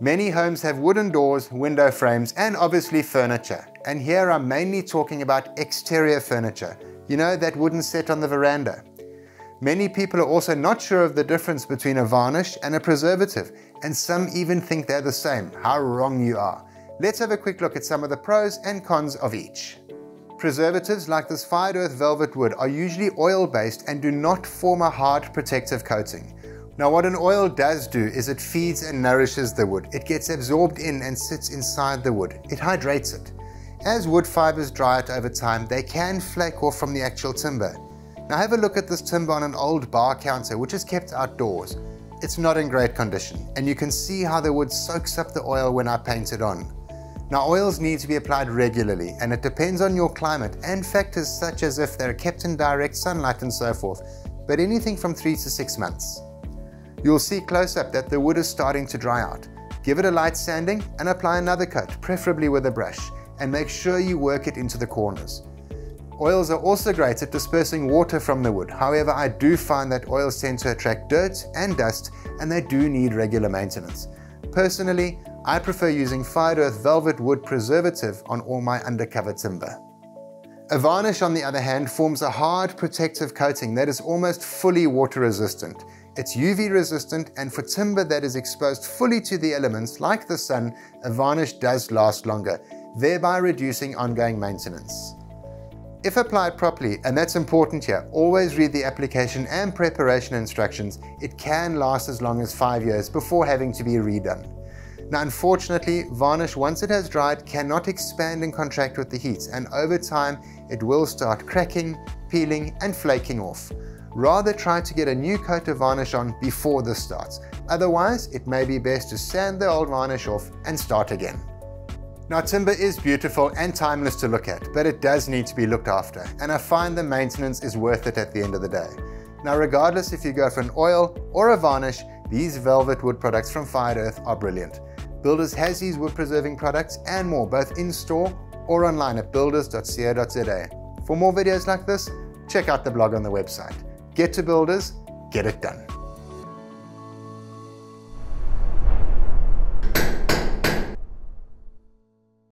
Many homes have wooden doors, window frames, and obviously furniture. And here I'm mainly talking about exterior furniture. You know, that wooden set on the veranda. Many people are also not sure of the difference between a varnish and a preservative, and some even think they're the same. How wrong you are. Let's have a quick look at some of the pros and cons of each. Preservatives like this fired earth velvet wood are usually oil based and do not form a hard protective coating. Now what an oil does do is it feeds and nourishes the wood. It gets absorbed in and sits inside the wood. It hydrates it. As wood fibers dry out over time, they can flake off from the actual timber. Now have a look at this timber on an old bar counter which is kept outdoors. It's not in great condition and you can see how the wood soaks up the oil when I paint it on. Now oils need to be applied regularly and it depends on your climate and factors such as if they're kept in direct sunlight and so forth, but anything from 3 to 6 months. You'll see close up that the wood is starting to dry out. Give it a light sanding and apply another coat, preferably with a brush, and make sure you work it into the corners. Oils are also great at dispersing water from the wood. However, I do find that oils tend to attract dirt and dust and they do need regular maintenance. Personally, I prefer using Fired Earth Velvet Wood Preservative on all my undercover timber. A varnish, on the other hand, forms a hard protective coating that is almost fully water resistant. It's UV resistant and for timber that is exposed fully to the elements like the sun, a varnish does last longer, thereby reducing ongoing maintenance. If applied properly, and that's important here, always read the application and preparation instructions. It can last as long as five years before having to be redone. Now unfortunately, varnish once it has dried cannot expand and contract with the heat and over time it will start cracking, peeling and flaking off. Rather try to get a new coat of varnish on before this starts. Otherwise, it may be best to sand the old varnish off and start again. Now timber is beautiful and timeless to look at, but it does need to be looked after, and I find the maintenance is worth it at the end of the day. Now regardless if you go for an oil or a varnish, these velvet wood products from Fired Earth are brilliant. Builders has these wood preserving products and more both in store or online at builders.co.za. For more videos like this, check out the blog on the website. Get to Builders, get it done.